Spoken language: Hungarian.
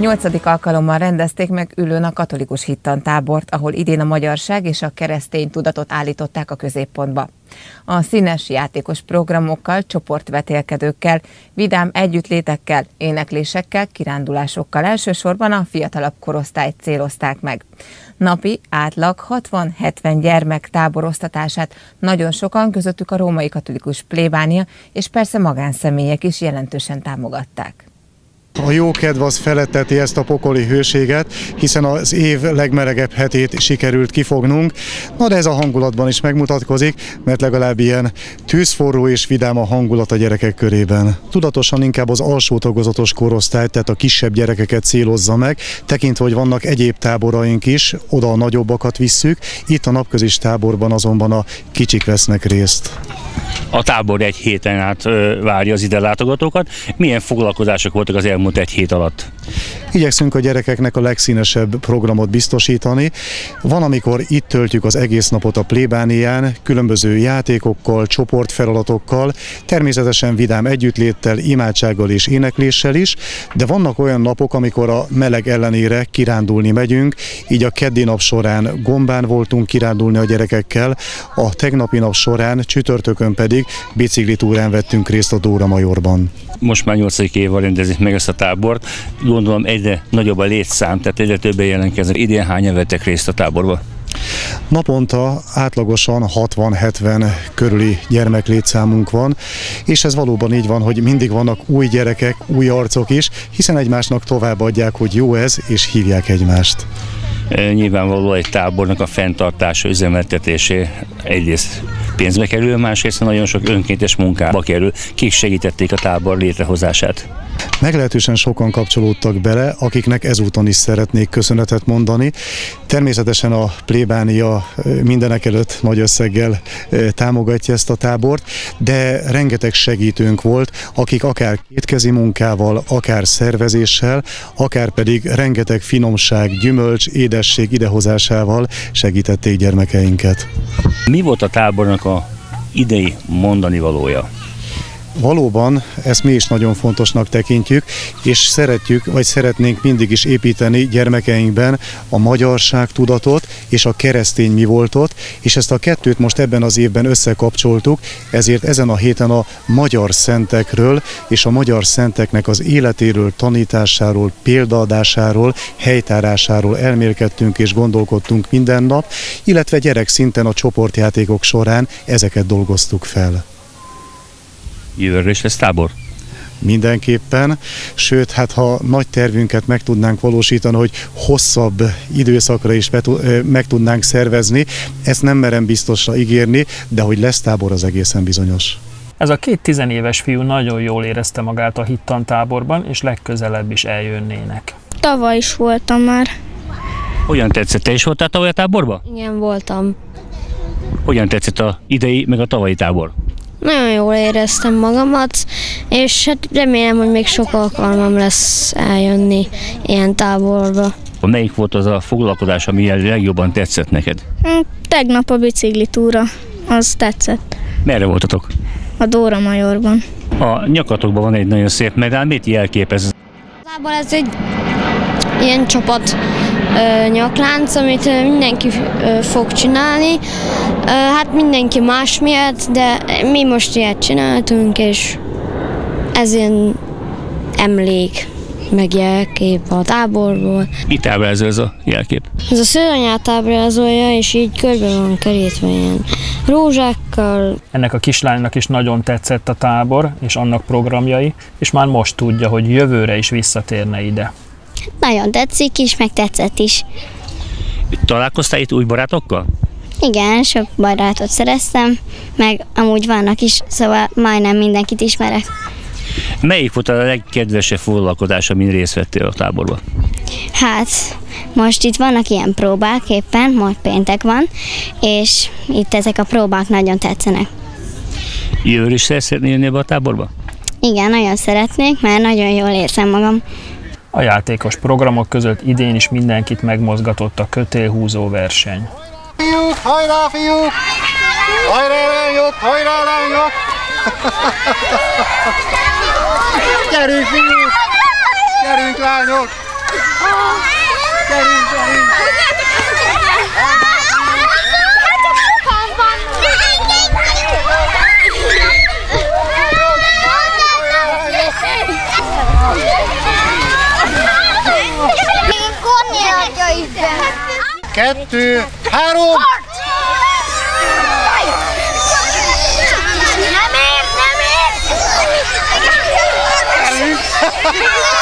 Nyolcadik alkalommal rendezték meg ülőn a katolikus hittantábort, ahol idén a magyarság és a keresztény tudatot állították a középpontba. A színes játékos programokkal, csoportvetélkedőkkel, vidám együttlétekkel, éneklésekkel, kirándulásokkal elsősorban a fiatalabb korosztályt célozták meg. Napi átlag 60-70 gyermek táboroztatását nagyon sokan, közöttük a római katolikus plébánia és persze magánszemélyek is jelentősen támogatták. A jó kedv az feletteti ezt a pokoli hőséget, hiszen az év legmelegebb hetét sikerült kifognunk. Na de ez a hangulatban is megmutatkozik, mert legalább ilyen tűzforró és vidám a hangulat a gyerekek körében. Tudatosan inkább az alsó tagozatos korosztályt, tehát a kisebb gyerekeket célozza meg, tekintve, hogy vannak egyéb táboraink is, oda a nagyobbakat visszük, itt a napközis táborban azonban a kicsik vesznek részt. A tábor egy héten át várja az ide látogatókat. Milyen foglalkozások voltak az elmúlt egy hét alatt? Igyekszünk a gyerekeknek a legszínesebb programot biztosítani. Van, amikor itt töltjük az egész napot a plébánián, különböző játékokkal, csoportfeladatokkal, természetesen vidám együttléttel, imádsággal és énekléssel is, de vannak olyan napok, amikor a meleg ellenére kirándulni megyünk, így a keddi nap során Gombán voltunk kirándulni a gyerekekkel, a tegnapi nap során csütörtökön pedig biciklitúrán vettünk részt a Dóra Majorban. Most már 8. évvel rendezik meg ezt a tábort. Gondolom egyre nagyobb a létszám, tehát egyre többen jelentkeznek. Idén hányan vettek részt a táborba? Naponta átlagosan 60-70 körüli gyermeklétszámunk van, és ez valóban így van, hogy mindig vannak új gyerekek, új arcok is, hiszen egymásnak továbbadják, hogy jó ez, és hívják egymást. Nyilvánvaló egy tábornak a fenntartása, üzemeltetésé egyrészt pénzbe kerül, másrészt nagyon sok önkéntes munkába kerül. Kik segítették a tábor létrehozását? Meglehetősen sokan kapcsolódtak bele, akiknek ezúton is szeretnék köszönetet mondani. Természetesen a plébánia mindenek előtt nagy összeggel támogatja ezt a tábort, de rengeteg segítőnk volt, akik akár kétkezi munkával, akár szervezéssel, akár pedig rengeteg finomság, gyümölcs, édesség idehozásával segítették gyermekeinket. Mi volt a tábornak a idei mondani valója? Valóban ezt mi is nagyon fontosnak tekintjük, és szeretjük, vagy szeretnénk mindig is építeni gyermekeinkben a magyarság tudatot és a keresztény mi voltot, és ezt a kettőt most ebben az évben összekapcsoltuk, ezért ezen a héten a magyar szentekről és a magyar szenteknek az életéről, tanításáról, példaadásáról, helytárásáról elmélkedtünk és gondolkodtunk minden nap, illetve gyerek szinten a csoportjátékok során ezeket dolgoztuk fel. Jövőre is lesz tábor? Mindenképpen, sőt, hát ha nagy tervünket meg tudnánk valósítani, hogy hosszabb időszakra is meg tudnánk szervezni, ezt nem merem biztosra ígérni, de hogy lesz tábor, az egészen bizonyos. Ez a két tizenéves fiú nagyon jól érezte magát a hittan táborban, és legközelebb is eljönnének. Tavaly is voltam már. Hogyan tetszett? Te is voltál tavaly a táborban? Igen, voltam. Hogyan tetszett a idei, meg a tavalyi tábor? Nagyon jól éreztem magamat, és hát remélem, hogy még sok alkalmam lesz eljönni ilyen táborba. Melyik volt az a foglalkozás, ami a legjobban tetszett neked? Hm, tegnap a bicikli túra, az tetszett. Merre voltatok? A Dóra Majorban. A nyakatokban van egy nagyon szép medál, mit jelképez? Igazából ez egy ilyen csapat nyaklánc, amit ö, mindenki ö, fog csinálni. Ö, hát mindenki más miatt, de mi most ilyet csináltunk, és ez ilyen emlék meg jelkép a táborból. Mit ábrázol ez a jelkép? Ez a szőanyát ábrázolja, és így körbe van kerítve ilyen rózsákkal. Ennek a kislánynak is nagyon tetszett a tábor, és annak programjai, és már most tudja, hogy jövőre is visszatérne ide. Nagyon tetszik is, meg tetszett is. Találkoztál itt új barátokkal? Igen, sok barátot szereztem, meg amúgy vannak is, szóval majdnem mindenkit ismerek. Melyik volt a legkedvesebb foglalkozás, amin részt vettél a táborban? Hát, most itt vannak ilyen próbák éppen, majd péntek van, és itt ezek a próbák nagyon tetszenek. Jövőre is szeretnél jönni a táborba? Igen, nagyon szeretnék, mert nagyon jól érzem magam. A játékos programok között idén is mindenkit megmozgatott a kötélhúzó verseny. Fiúk, hajrá fiúk! Hajrá lányok, hajrá lányok! Gyerünk fiúk! Gyerünk lányok! Kettő, három! Nem ér, nem ér!